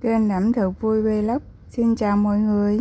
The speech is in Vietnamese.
kênh ẩm thực vui vlog. Xin chào mọi người.